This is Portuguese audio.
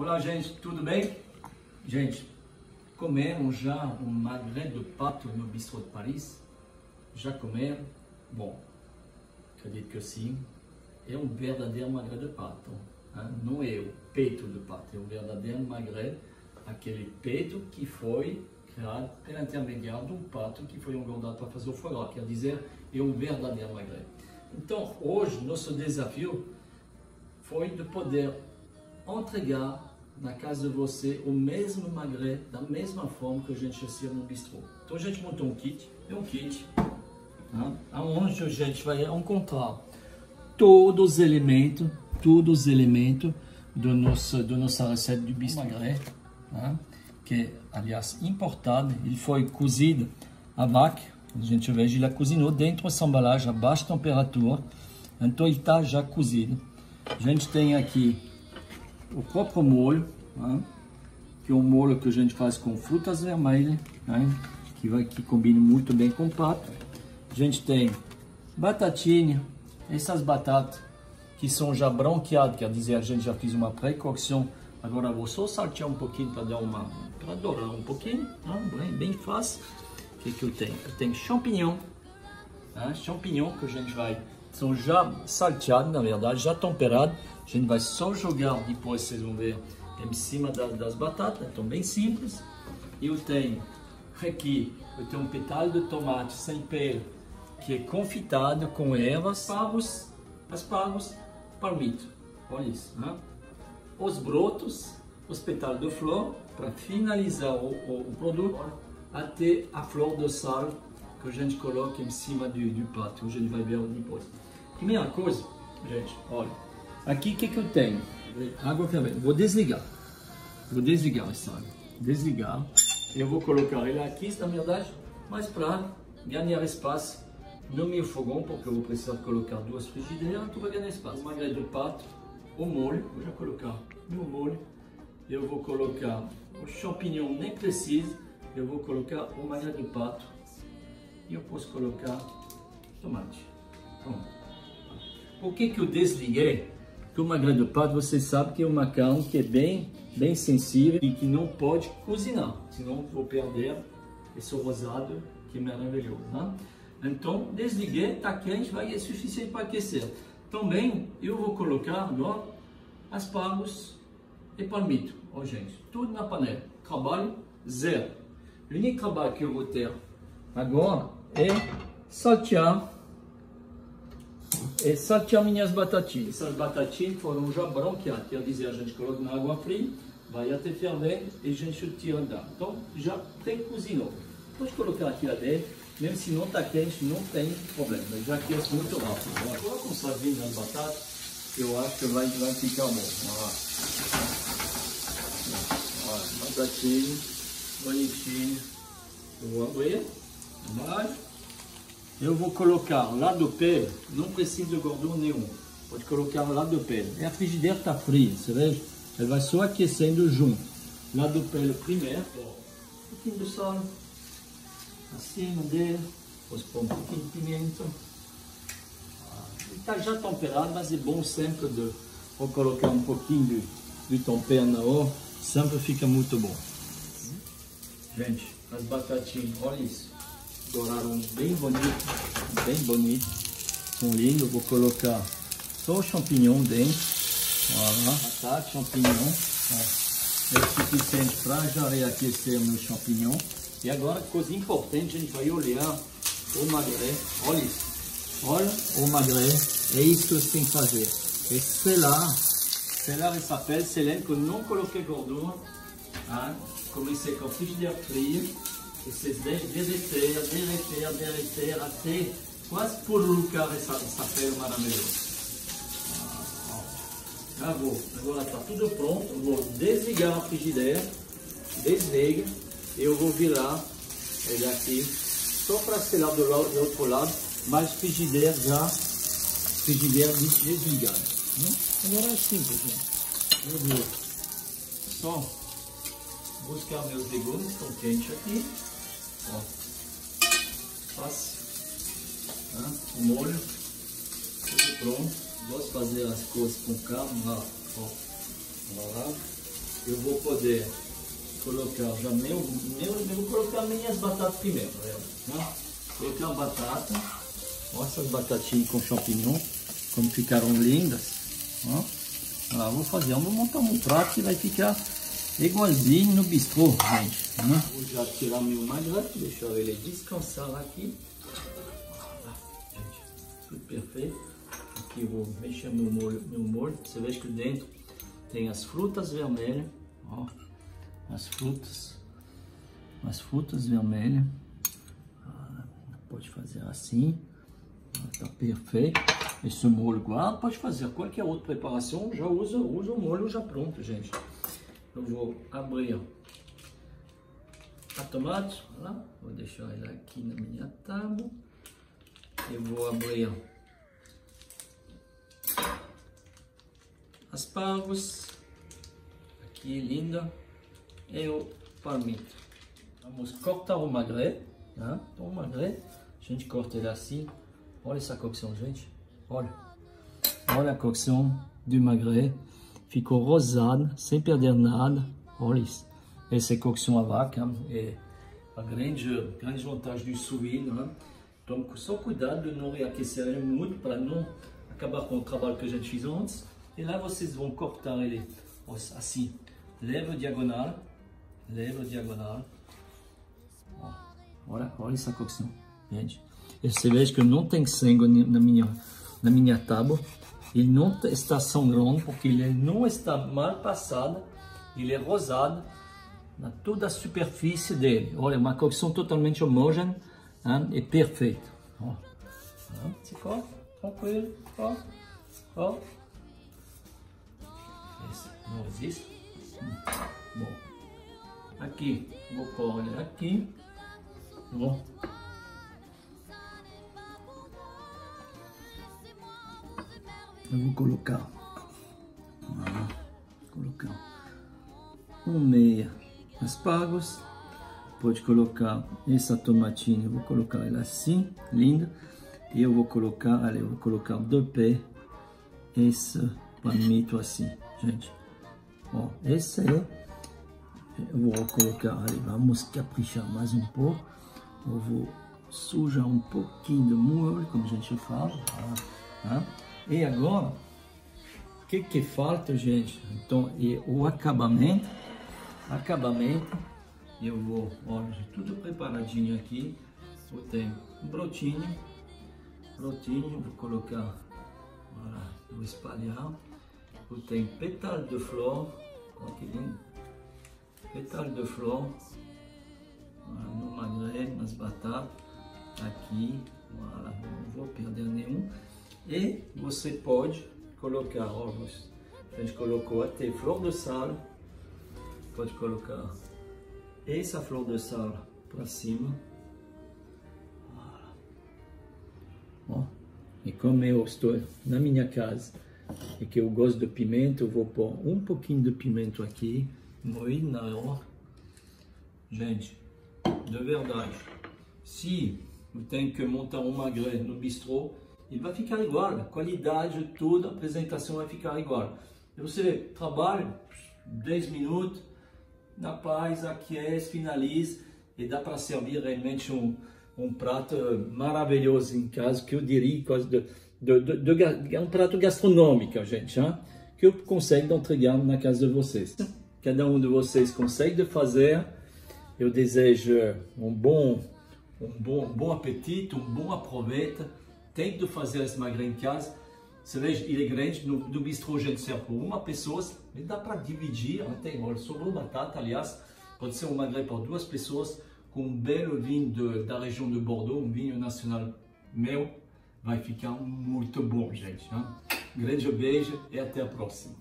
Olá, gente, tudo bem? Gente, comeram já um magret de pato no bistrô de Paris? Já comeram? Bom, acredito que sim. É um verdadeiro magret de pato. Hein? Não é o peito de pato, é um verdadeiro magret, aquele peito que foi criado pelo intermediário de um pato que foi engordado para fazer o foie gras, quer dizer, é um verdadeiro magret. Então, hoje, nosso desafio foi de poder entregar na casa de você o mesmo magret, da mesma forma que a gente fazia no bistrô. Então a gente montou um kit, é um kit, né, onde a gente vai encontrar todos os elementos, todos os elementos do nosso, do nossa receita de bistrô magret, né, que é, aliás, importado, ele foi cozido a vaca, a gente vê, ele cozinhou dentro dessa embalagem a baixa temperatura, então ele está já cozido. A gente tem aqui o próprio molho, né? que é um molho que a gente faz com frutas vermelhas, né? que, vai, que combina muito bem com o pato. A gente tem batatinha, essas batatas que são já branqueadas, quer dizer, a gente já fez uma pré-cocção. Agora vou só saltear um pouquinho para dar uma, para dourar um pouquinho, né? bem, bem fácil. O que, que eu tenho? Eu tenho champignon, né? champignon que a gente vai, são já salteados na verdade, já temperados. A gente vai só jogar, depois vocês vão ver, em cima da, das batatas, então bem simples. Eu tenho aqui, eu tenho um petal de tomate sem pele, que é confitado com ervas, aspargos, aspargos, palmito. Olha isso, né? Os brotos, os pétalos de flor, para finalizar o, o, o, produto, até a flor de sal que a gente coloca em cima do, do prato, a gente vai ver depois. Primeira coisa, gente, olha, Aqui o que, que eu tenho? Água fervente. Vou desligar. Vou desligar essa água. Desligar. Eu vou colocar ele aqui, na verdade, mas para ganhar espaço no meu fogão, porque eu vou precisar colocar duas frigideiras, então vai ganhar espaço. Uma grelha de pato, o molho, vou já colocar meu molho. Eu vou colocar o champignon, nem precisa. Eu vou colocar o magré de pato. E eu posso colocar tomate. Pronto. Por que, que eu desliguei? que uma grande pato você sabe que é uma carne que é bem, bem sensível e que não pode cozinhar, senão vou perder esse rosado que é maravilhoso. Né? Então, desliguei, está quente, vai é suficiente para aquecer. Também eu vou colocar agora aspargos e palmito. Ó, gente, tudo na panela. Trabalho zero. O único trabalho que eu vou ter agora é saltear e saltear minhas batatinhas. Essas batatinhas foram já branqueadas, quer dizer, a gente coloca na água fria, vai até ferver e a gente tira da Então, já pré-cozinou. Pode colocar aqui a dentro, mesmo se não está quente, não tem problema, já aquece muito rápido. Agora, coloca um sardinho nas batatas, eu acho que vai, vai ficar bom. Olha lá. Batatinha, bonitinha. Vou abrir, embaixo. Eu vou colocar lá do pé, não precisa de gordura nenhum. Pode colocar lá do pé. E a frigideira está fria, você vê? Ela vai só aquecendo junto. Lá do pé primeiro, um pouquinho de sal, acima dele. Depois pôr um pouquinho de pimenta. Está já temperado, mas é bom sempre de vou colocar um pouquinho de, de tempero na hora. Sempre fica muito bom. Gente, as batatinhas, olha isso douraram bem bonito, bem bonito. São lindos, vou colocar só o champignon dentro. Olha batata, champignon. É o suficiente para já reaquecer o meu champignon. E agora, coisa importante, a gente vai olhar o magret. Olha isso. Olha o magret. É isso que você tem que fazer. É selar. Selar essa pele, selando que eu não coloquei gordura. Ah, comecei com frigideira fria vocês derreter, derreter, derreter, até quase purificar essa, essa pele maravilhosa. Ah, Acabou. Agora está tudo pronto. Vou desligar a frigideira. Desliga. Eu vou virar ele aqui. Só para selar do, lado, do outro lado. Mas frigideira já. Frigideira desligada. Né? Agora é simples, gente. Eu vou só buscar meus legumes. Estão quentes aqui. Ó. Fácil. Tá? O molho. Tudo pronto. Gosto de fazer as coisas com calma. Ó. Ó. lá. eu vou poder colocar já meu, meu, eu vou colocar minhas batatas primeiro, né? Colocar a batata, olha essas batatinhas com champignon, como ficaram lindas, ó. Ah, vou fazer, vou montar um prato que vai ficar igualzinho no bistrô, gente. Né? Vou já tirar meu magre, deixar ele descansar aqui. gente, tudo perfeito. Aqui vou mexer meu molho, meu molho. Você vê que dentro tem as frutas vermelhas, ó, as frutas, as frutas vermelhas. Pode fazer assim, tá perfeito. Esse molho guarda, pode fazer qualquer outra preparação, já usa, usa o molho já pronto, gente. Eu vou abrir a tomate, lá, vou deixar ela aqui na minha tábua. Eu vou abrir aspargos, aqui linda, e o palmito. Vamos cortar o magret, né? O magret, a gente corta ele assim. Olha essa cocção, gente. Olha. Olha a cocção do magret. Ficou rosado, sem perder nada. Olha isso. Essa é cocção a vaca. É a grande, grande vantagem do sous né? Então, só cuidado de não reaquecer ele muito para não acabar com o trabalho que a gente fez antes. E lá vocês vão cortar ele assim, leva diagonal, leva diagonal. Olha, olha essa cocção, gente. E você vê que não tem sangue na minha, na minha tábua. Ele não está sangrando porque ele não está mal passado. Ele é rosado na toda a superfície dele. Olha, uma cocção totalmente homogênea hein? e perfeita. Ó. Ficou tranquilo, ó. Ó não existe. Bom, aqui, vou pôr aqui. Bom. Eu vou colocar, ah, colocar um meia aspargos. Pode colocar essa tomatinha, eu vou colocar ela assim, linda. E eu vou colocar, ali, eu vou colocar do pé esse palmito assim, gente. Ó, esse é, eu vou colocar ali, vamos caprichar mais um pouco. Eu vou sujar um pouquinho do molho, como a gente fala. Tá? E agora, o que que falta, gente? Então, e o acabamento, acabamento, eu vou, olha, tudo preparadinho aqui. Eu tenho um brotinho, brotinho, vou colocar, olha, vou espalhar. Eu tenho pétale de flor, olha que lindo. Pétale de flor, no magret, nas batatas, aqui, voilà, não vou perder nenhum. E você pode colocar, ó, a gente colocou até flor de sal, pode colocar essa flor de sal para cima. Ó, e como eu estou na minha casa, e que eu gosto de pimenta, eu vou pôr um pouquinho de pimenta aqui, moído na hora. Gente, de verdade, se eu tenho que montar um magret no bistrô, ele vai ficar igual, a qualidade, toda a apresentação vai ficar igual. E você trabalha 10 minutos, na paz, aquece, finaliza, e dá para servir realmente um, um prato maravilhoso em casa, que eu diria quase de de, de, de, um prato gastronômico, gente, hein? que eu consigo entregar na casa de vocês. Cada um de vocês consegue fazer. Eu desejo um bom, um bom, um bom apetite, um bom aproveita. Tente fazer esse magre em casa. Veja, ele é grande, no, no bistrô a gente serve uma pessoa, mas dá para dividir, olha, sobrou batata, aliás, pode ser um magre para duas pessoas, com um belo vinho de, da região de Bordeaux, um vinho nacional meu, vai ficar muito bom, gente. Grande beijo e até a próxima.